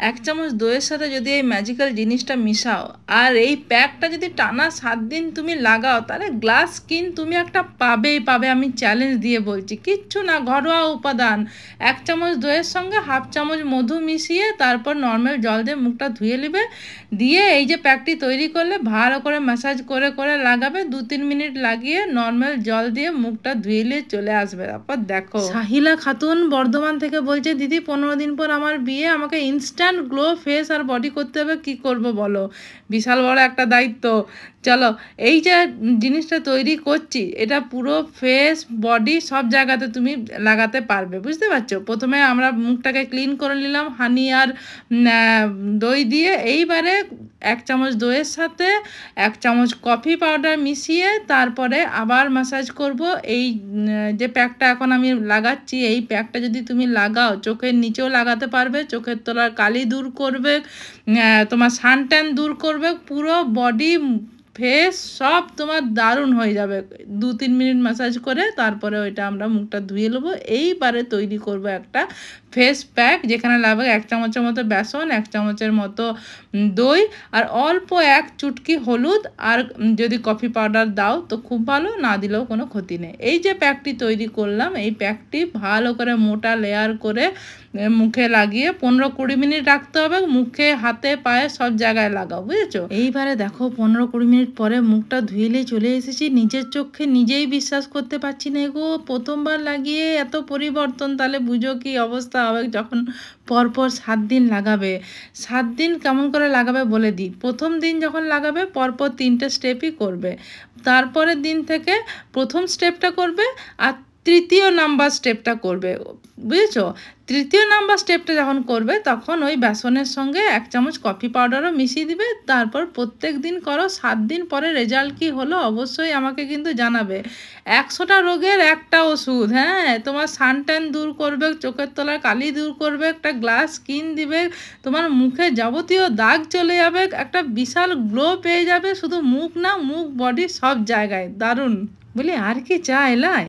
এক চামচ দইয়ের সাথে যদি এই ম্যাজিক্যাল জিনিসটা মিশাও, আর এই প্যাকটা যদি টানা সাত দিন তুমি লাগাও, তাহলে গ্লাস স্কিন তুমি একটা পাবেই পাবে, আমি চ্যালেঞ্জ দিয়ে বলছি। কিচ্ছু না, ঘরোয়া উপাদান। এক চামচ দইয়ের সঙ্গে হাফ চামচ মধু মিশিয়ে তারপর নর্মাল জল দিয়ে মুখটা ধুয়ে নেবে, দিয়ে এই যে প্যাকটি তৈরি করলে ভালো করে ম্যাসাজ করে করে লাগাবে, দু তিন মিনিট লাগিয়ে নর্মাল জল দিয়ে মুখটা ধুয়ে নিয়ে চলে আসবে। তারপর দেখো। সাহিলা খাতুন বর্ধমান থেকে বলছে, দিদি, পনেরো দিন পর আমার বিয়ে, আমাকে ইনস্ট্যান্ট গ্লো ফেস আর বডি করতে হবে, কি করব বলো? বিশাল বড় একটা দায়িত্ব। চলো, এই যে জিনিসটা তৈরি করছি, এটা পুরো ফেস বডি সব জায়গাতে তুমি লাগাতে পারবে, বুঝতে পারছ? প্রথমে আমরা মুখটাকে ক্লিন করে নিলাম হানি আর দই দিয়ে, এইবারে এক চামচ দইয়ের সাথে এক চামচ কফি পাউডার মিশিয়ে তারপরে আবার ম্যাসাজ করব। এই যে প্যাকটা এখন আমি লাগাচ্ছি, এই প্যাকটা যদি তুমি লাগাও, চোখের নিচেও লাগাতে পারবে, চোখের তলার কালি দূর করবে তোমার সানট্যান দূর করবে, পুরো বডি ফেস, সব তোমার দারুণ হয়ে যাবে। দু, তিন মিনিট ম্যাসাজ করে তারপরে ওইটা আমরা মুখটা ধুয়ে নেব। এইবারে তৈরি করব একটা ফেস প্যাক যেখানে লাগবে এক চামচের মতো বেসন, এক চামচের মতো দই, আর অল্প এক চুটকি হলুদ, আর যদি কফি পাউডার দাও তো খুব ভালো, না দিলেও কোনো ক্ষতি নেই। এই যে প্যাকটি তৈরি করলাম, এই প্যাকটি ভালো করে মোটা লেয়ার করে মুখে লাগিয়ে পনেরো কুড়ি মিনিট রাখতে হবে। মুখে, হাতে, পায়ে সব জায়গায় লাগাও, বুঝেছ? এইবারে দেখো, পনেরো কুড়ি মিনিট পরে মুখটা ধুইলে চলে এসেছি। নিজের চোখে নিজেই বিশ্বাস করতে পারছি না গো। প্রথমবার লাগিয়ে এত পরিবর্তন, তাহলে বুঝো কি অবস্থা হবে যখন পরপর সাত দিন লাগাবে। সাত দিন কেমন করে লাগাবে বলে দিই। প্রথম দিন যখন লাগাবে, পরপর তিনটে স্টেপই করবে। তারপরের দিন থেকে প্রথম স্টেপটা করবে আর তৃতীয় নাম্বার স্টেপটা করবে। বুঝেছ? তৃতীয় নাম্বার স্টেপটা যখন করবে, তখন ওই বেসনের সঙ্গে এক চামচ কফি পাউডারও মিশিয়ে দিবে। তারপর প্রত্যেক দিন করো, সাত দিন পরে রেজাল্ট কি হলো অবশ্যই আমাকে কিন্তু জানাবে। একশোটা রোগের একটা ওষুধ হ্যাঁ? তোমার সানট্যান দূর করবে, চোখের তলার কালি দূর করবে, একটা গ্লাস স্কিন দিবে, তোমার মুখে যাবতীয় দাগ চলে যাবে, একটা বিশাল গ্লো পেয়ে যাবে। শুধু মুখ না, মুখ বডি সব জায়গায়। দারুণ। বলি, আর কি চাই, লাই?